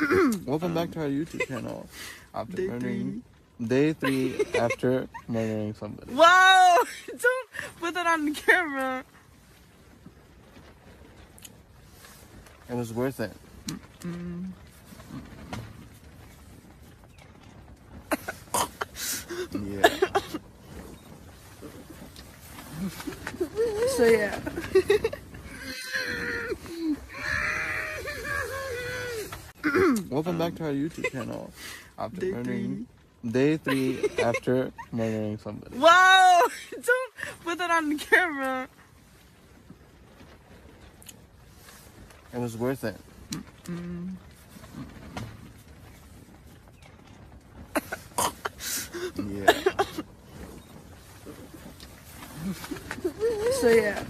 Welcome back um, to our YouTube channel. After Day murdering, day three after murdering somebody. Whoa! Don't put that on the camera. It was worth it. Yeah. So yeah. Welcome back to our YouTube channel. After Day murdering, day three after murdering somebody. Whoa! Don't put that on the camera. It was worth it. Yeah. So yeah.